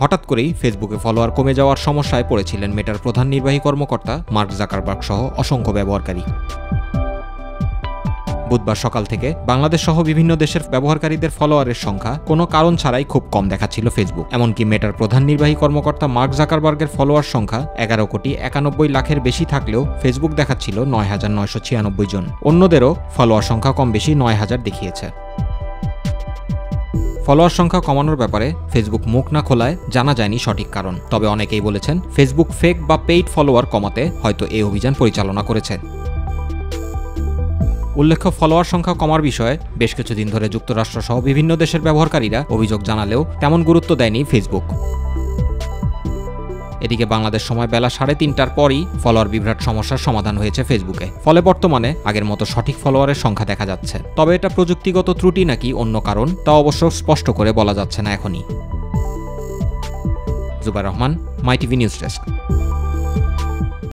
হঠাৎ করেই ফেসবুকে ফলোয়ার কমে যাওয়ার সমস্যায় পড়েছিলেন মেটার প্রধান নির্বাহী কর্মকর্তা মার্ক জাকারবার্গ সহ অসংখ্য ব্যবহারকারী। বুধবার সকাল থেকে বাংলাদেশ সহ বিভিন্ন দেশের ব্যবহারকারীদের ফলোয়ারের সংখ্যা কোনো কারণ ছাড়াই খুব কম দেখাচ্ছিল ফেসবুক। এমনকি মেটার প্রধান নির্বাহী কর্মকর্তা মার্ক জাকারবার্গের ফলোয়ার সংখ্যা এগারো কোটি একানব্বই লাখের বেশি থাকলেও ফেসবুক দেখাচ্ছিল নয় হাজার নয়শো ছিয়ানব্বই জন। অন্যদেরও ফলোয়ার সংখ্যা কম বেশি নয় হাজার দেখিয়েছে। ফলোয়ার সংখ্যা কমানোর ব্যাপারে ফেসবুক মুখ না খোলায় জানা যায়নি সঠিক কারণ। তবে অনেকেই বলেছেন ফেসবুক ফেক বা পেইড ফলোয়ার কমাতে হয়তো এই অভিযান পরিচালনা করেছে। উল্লেখ্য ফলোয়ার সংখ্যা কমার বিষয়ে বেশ কিছুদিন ধরে যুক্তরাষ্ট্রসহ বিভিন্ন দেশের ব্যবহারকারীরা অভিযোগ জানালেও তেমন গুরুত্ব দেয়নি ফেসবুক এদিকে বাংলাদেশ সময় বেলা সাড়ে তিনটার পরই ফলোয়ার বিভ্রাট সমস্যার সমাধান হয়েছে ফেসবুকে। ফলে বর্তমানে আগের মতো সঠিক ফলোয়ারের সংখ্যা দেখা যাচ্ছে। তবে এটা প্রযুক্তিগত ত্রুটি নাকি অন্য কারণ, তা অবশ্য স্পষ্ট করে বলা যাচ্ছে না এখনই। Jubai Rahman, my TV news desk.